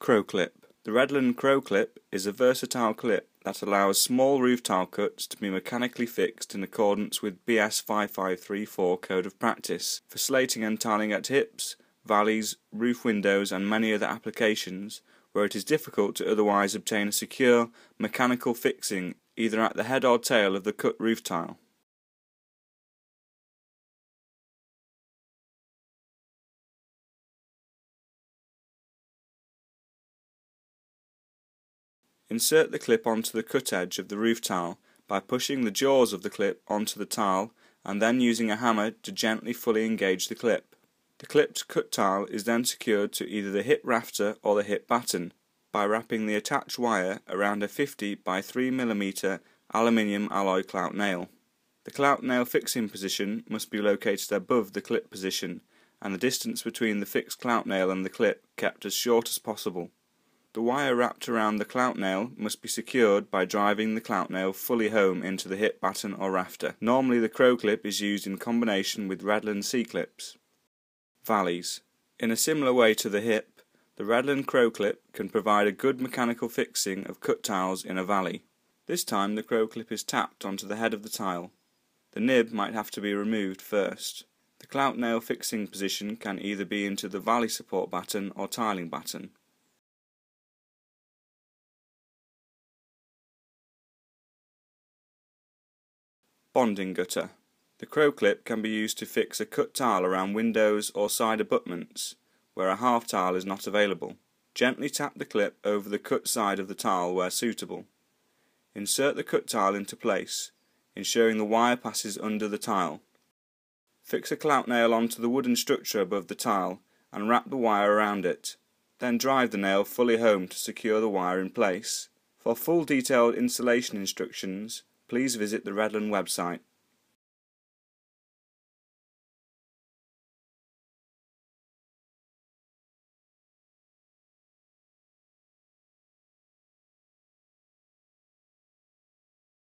Crow clip. The Redland Kro-clip is a versatile clip that allows small roof tile cuts to be mechanically fixed in accordance with BS 5534 Code of Practice for slating and tiling at hips, valleys, roof windows and many other applications where it is difficult to otherwise obtain a secure mechanical fixing either at the head or tail of the cut roof tile. Insert the clip onto the cut edge of the roof tile by pushing the jaws of the clip onto the tile and then using a hammer to gently fully engage the clip. The clipped cut tile is then secured to either the hip rafter or the hip batten by wrapping the attached wire around a 50 by 3 mm aluminium alloy clout nail. The clout nail fixing position must be located above the clip position and the distance between the fixed clout nail and the clip kept as short as possible. The wire wrapped around the clout nail must be secured by driving the clout nail fully home into the hip batten or rafter. Normally the Kro-clip is used in combination with Redland C-clips. Valleys. In a similar way to the hip, the Redland Kro-clip can provide a good mechanical fixing of cut tiles in a valley. This time the Kro-clip is tapped onto the head of the tile. The nib might have to be removed first. The clout nail fixing position can either be into the valley support batten or tiling batten. Bonding gutter. The Kro-clip can be used to fix a cut tile around windows or side abutments where a half tile is not available. Gently tap the clip over the cut side of the tile where suitable. Insert the cut tile into place, ensuring the wire passes under the tile. Fix a clout nail onto the wooden structure above the tile and wrap the wire around it. Then drive the nail fully home to secure the wire in place. For full detailed installation instructions, please visit the Redland website.